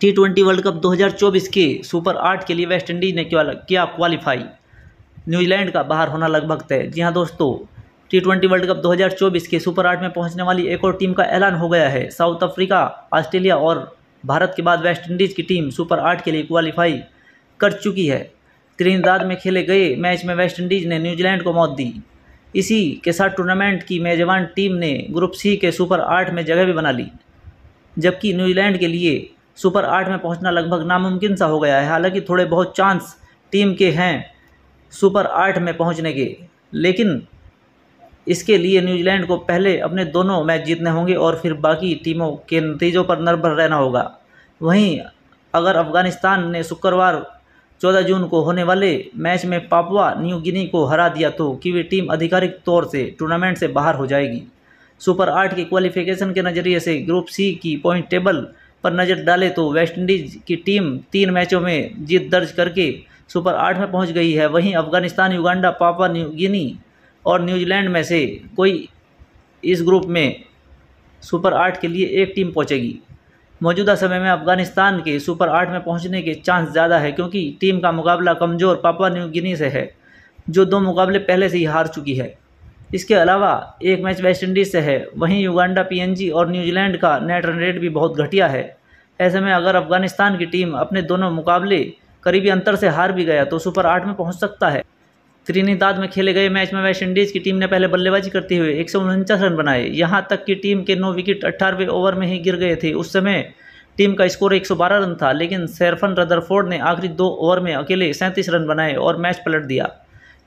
T twenty world cup 2024 के super आठ के लिए वेस्ट इंडीज ने किया क्वालिफाई न्यूजीलैंड का बाहर होना लगभग तय। जी हाँ दोस्तों टी ट्वेंटी वर्ल्ड कप 2024 के सुपर आठ में पहुँचने वाली एक और टीम का ऐलान हो गया है। साउथ अफ्रीका ऑस्ट्रेलिया और भारत के बाद वेस्ट इंडीज़ की टीम सुपर आठ के लिए क्वालिफाई कर चुकी है। त्रिनिदाद में खेले गए मैच में वेस्ट इंडीज़ ने न्यूजीलैंड को मौत दी। इसी के साथ टूर्नामेंट की मेजबान टीम ने ग्रुप सी के सुपर आठ में जगह भी बना ली। जबकि न्यूजीलैंड के लिए सुपर आठ में पहुँचना लगभग नामुमकिन सा हो गया है। हालाँकि थोड़े बहुत चांस टीम के हैं सुपर आठ में पहुँचने के। लेकिन इसके लिए न्यूजीलैंड को पहले अपने दोनों मैच जीतने होंगे और फिर बाकी टीमों के नतीजों पर निर्भर रहना होगा। वहीं अगर अफ़गानिस्तान ने शुक्रवार 14 जून को होने वाले मैच में पापुआ न्यू गिनी को हरा दिया तो कीवी टीम आधिकारिक तौर से टूर्नामेंट से बाहर हो जाएगी। सुपर आठ के क्वालिफिकेशन के नज़रिए से ग्रुप सी की पॉइंट टेबल पर नज़र डाले तो वेस्टइंडीज़ की टीम तीन मैचों में जीत दर्ज करके सुपर आठ में पहुँच गई है। वहीं Afghanistan, Uganda, Papua New Guinea और न्यूजीलैंड में से कोई इस ग्रुप में सुपर आठ के लिए एक टीम पहुंचेगी। मौजूदा समय में अफ़गानिस्तान के सुपर आठ में पहुँचने के चांस ज़्यादा है क्योंकि टीम का मुकाबला कमज़ोर पापा न्यू गिनी से है, जो दो मुकाबले पहले से ही हार चुकी है। इसके अलावा एक मैच वेस्ट इंडीज़ से है। वहीं युगांडा पीएनजी और न्यूजीलैंड का नेट रन रेट भी बहुत घटिया है। ऐसे में अगर अफ़गानिस्तान की टीम अपने दोनों मुकाबले करीबी अंतर से हार भी गया तो सुपर आठ में पहुँच सकता है। त्रिनिदाद में खेले गए मैच में वेस्ट इंडीज़ की टीम ने पहले बल्लेबाजी करते हुए एक सौ उनचास रन बनाए। यहाँ तक कि टीम के नौ विकेट अट्ठारहवें ओवर में ही गिर गए थे। उस समय टीम का स्कोर 112 रन था, लेकिन सैरफन रदरफोर्ड ने आखिरी दो ओवर में अकेले सैंतीस रन बनाए और मैच पलट दिया।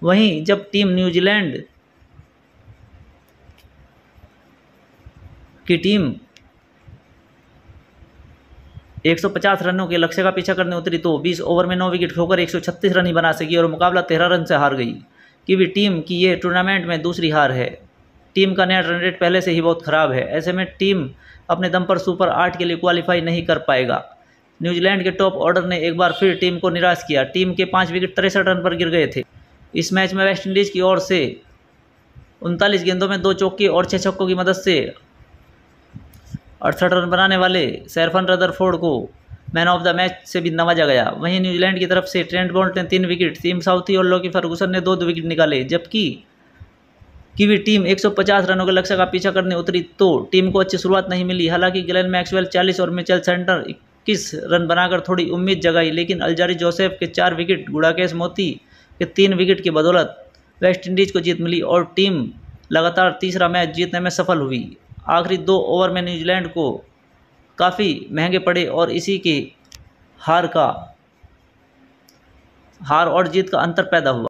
वहीं जब टीम न्यूजीलैंड की टीम 150 रनों के लक्ष्य का पीछा करने उतरी तो 20 ओवर में 9 विकेट खोकर 136 रन ही बना सकी और मुकाबला 13 रन से हार गई। कि भी टीम की ये टूर्नामेंट में दूसरी हार है। टीम का नया रन रेट पहले से ही बहुत ख़राब है। ऐसे में टीम अपने दम पर सुपर आठ के लिए क्वालिफाई नहीं कर पाएगा। न्यूजीलैंड के टॉप ऑर्डर ने एक बार फिर टीम को निराश किया। टीम के पाँच विकेट तिरसठ रन पर गिर गए थे। इस मैच में वेस्टइंडीज़ की ओर से उनतालीस गेंदों में दो चौके और छः छक्कों की मदद से अड़सठ रन बनाने वाले सैरफन रदरफोर्ड को मैन ऑफ़ द मैच से भी नवाजा गया। वहीं न्यूजीलैंड की तरफ़ से ट्रेंट बोल्ट ने तीन विकेट, टीम साउथी और लोकी फर्गूसन ने दो दो विकेट निकाले, जबकि कीवी टीम 150 रनों के लक्ष्य का पीछा करने उतरी तो टीम को अच्छी शुरुआत नहीं मिली। हालाँकि ग्लेन मैक्सवेल 40 और मिचेल सेंटर 21 रन बनाकर थोड़ी उम्मीद जगाई, लेकिन अलजारी जोसेफ के चार विकेट, गुड़ाकेश मोती के तीन विकेट की बदौलत वेस्ट इंडीज़ को जीत मिली और टीम लगातार तीसरा मैच जीतने में सफल हुई। आखिरी दो ओवर में न्यूजीलैंड को काफ़ी महँगे पड़े और इसी की हार का, हार और जीत का अंतर पैदा हुआ।